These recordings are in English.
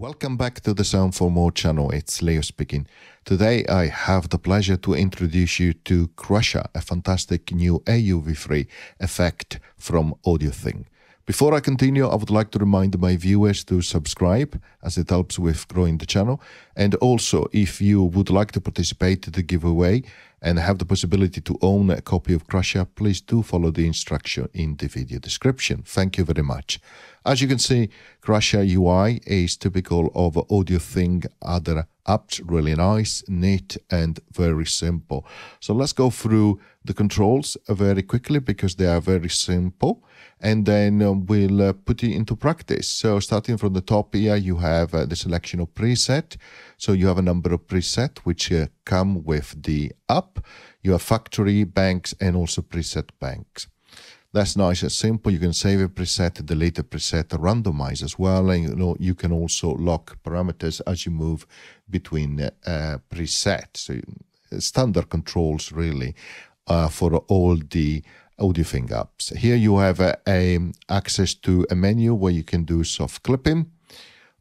Welcome back to the SoundForMore channel. It's Leo speaking. Today I have the pleasure to introduce you to Crusher, a fantastic new AUv3 effect from AudioThing. Before I continue, I would like to remind my viewers to subscribe as it helps with growing the channel. And also, if you would like to participate in the giveaway and have the possibility to own a copy of Crusher, please do follow the instruction in the video description. Thank you very much. As you can see, Crusher UI is typical of AudioThing other apps, really nice, neat, and very simple. So let's go through the controls very quickly because they are very simple and then uh, we'll uh, put it into practice. So starting from the top here, you have uh, the selection of preset. So you have a number of preset which come with the app. You have factory banks and also preset banks. That's nice and simple. You can save a preset, delete a preset, randomize as well. And you know you can also lock parameters as you move between uh, presets. So standard controls really uh, for all the AudioThing apps. Here you have a, a, access to a menu where you can do soft clipping.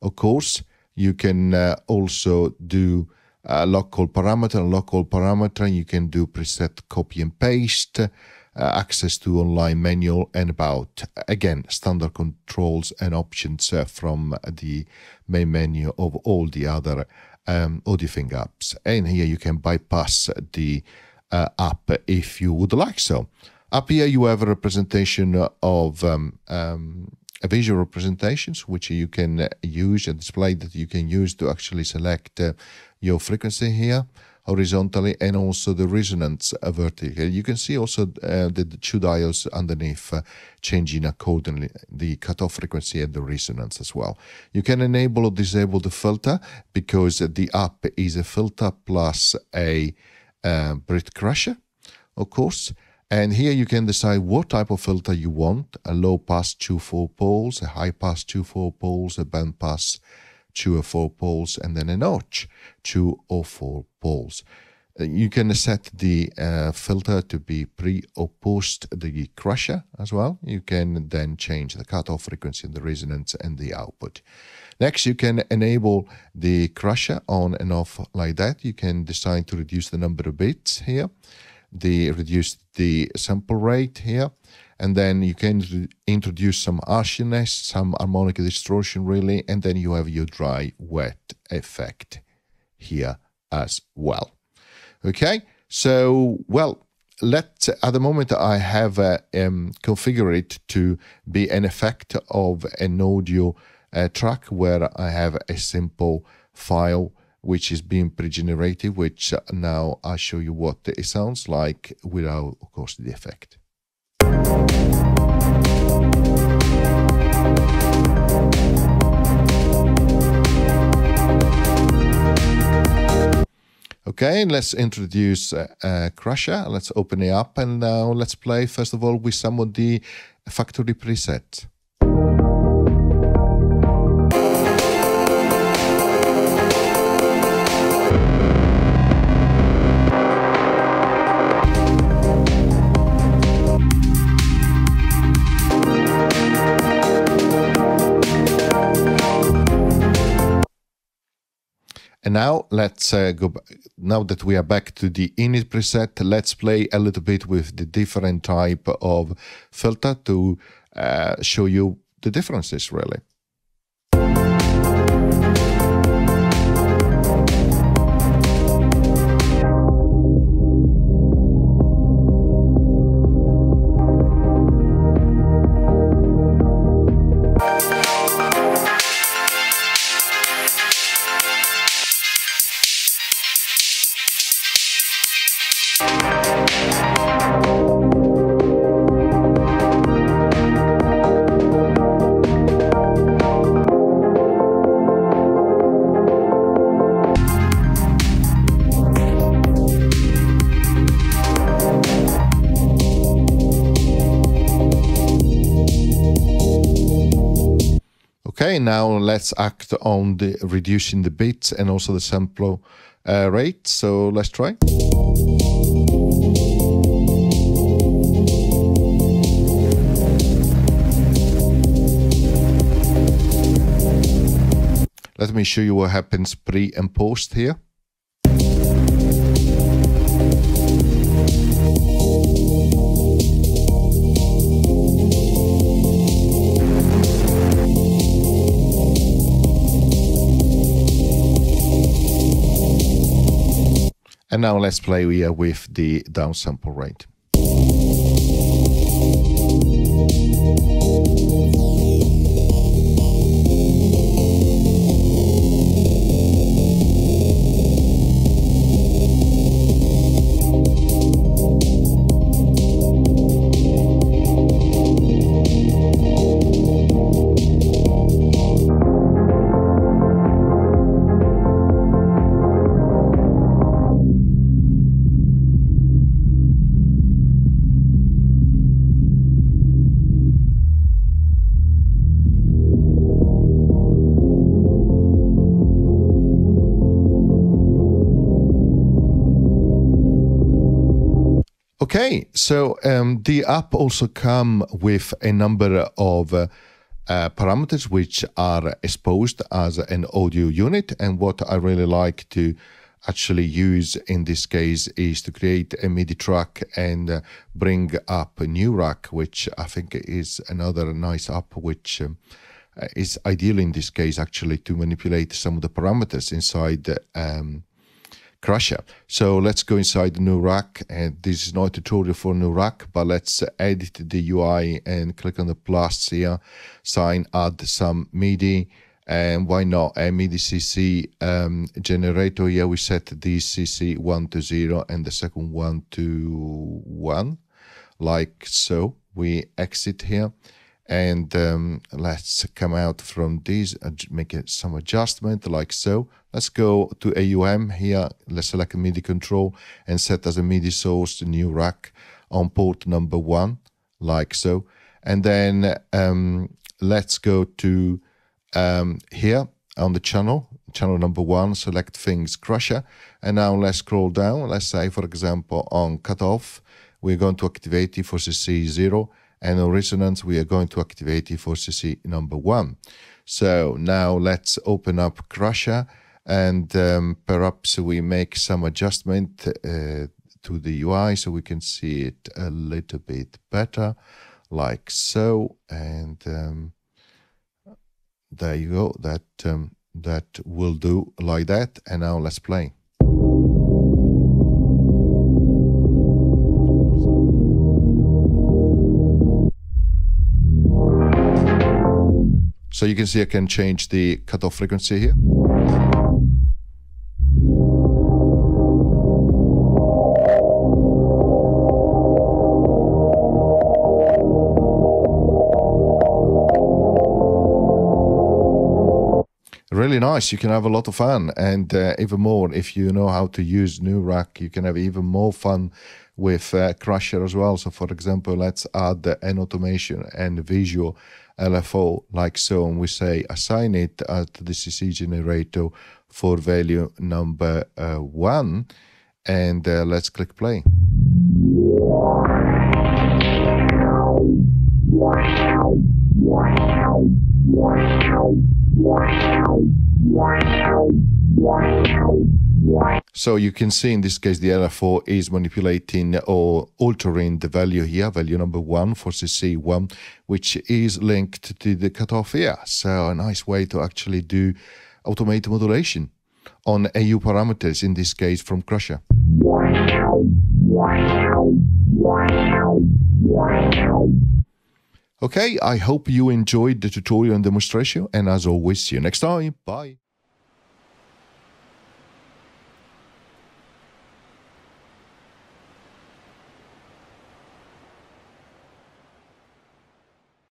Of course, you can uh, also do a local parameter, local parameter. You can do preset copy and paste uh, access to online manual and about again standard controls and options uh, from the main menu of all the other um, AudioThing apps. And here you can bypass the uh, app if you would like so. Up here you have a representation of um, um, visual representations which you can use and display that you can use to actually select uh, your frequency here horizontally and also the resonance vertically. You can see also uh, the, two dials underneath uh, changing accordingly the cutoff frequency and the resonance as well. You can enable or disable the filter because the app is a filter plus a uh, Bit Crusher, of course. And here you can decide what type of filter you want, a low pass 2-4 poles, a high pass 2-4 poles, a band pass two or four poles, and then a notch, two or four poles. Uh, you can set the uh, filter to be pre or post the crusher as well. You can then change the cutoff frequency, the resonance, and the output. Next, you can enable the crusher on and off like that. You can decide to reduce the number of bits here, the reduce the sample rate here, and then you can introduce some harshness, some harmonic distortion really, and then you have your dry wet effect here as well. Okay, so well, let at the moment I have uh, um, configured it to be an effect of an audio uh, track where I have a simple file which is being pre-generated, which now I show you what it sounds like without, of course, the effect. Okay, let's introduce uh, uh, Crusher. Let's open it up and now let's play first of all with some of the factory presets. And now let's uh, go. Now that we are back to the init preset, let's play a little bit with the different type of filter to uh, show you the differences really. Now let's act on the reducing the bits and also the sample uh, rate. So let's try. Let me show you what happens pre and post here. And now let's play here with the downsample rate. Okay, so um, the app also come with a number of uh, uh, parameters which are exposed as an audio unit. And what I really like to actually use in this case is to create a MIDI track and uh, bring up a NuRack, which I think is another nice app which um, is ideal in this case actually to manipulate some of the parameters inside um, Crusher. So let's go inside the NuRack and this is not a tutorial for NuRack, but let's edit the UI and click on the plus here, sign, add some MIDI and why not? A MIDI CC um, generator here we set the CC 1 to 0 and the second one to 1 like so we exit here and um, let's come out from this and make some adjustment like so. Let's go to AUM here. Let's select MIDI control and set as a MIDI source the NuRack on port number one like so. And then um, let's go to um, here on the channel channel number one select things crusher. And now let's scroll down. Let's say for example on cutoff we're going to activate it for CC0 and on resonance we are going to activate E4CC number one. So now let's open up Crusher and um, perhaps we make some adjustment uh, to the UI so we can see it a little bit better like so. And um, there you go. That um, that will do like that. And now let's play So you can see I can change the cutoff frequency here. really nice. You can have a lot of fun, and uh, even more if you know how to use NuRack, you can have even more fun with uh, Crusher as well. So, for example, let's add an automation and visual LFO like so, and we say assign it at the CC generator for value number uh, one, and uh, let's click play. So you can see in this case the LFO is manipulating or altering the value here, value number one for CC1, which is linked to the cutoff here. So a nice way to actually do automated modulation on AU parameters, in this case from Crusher. Okay, I hope you enjoyed the tutorial and demonstration, and as always, see you next time. Bye.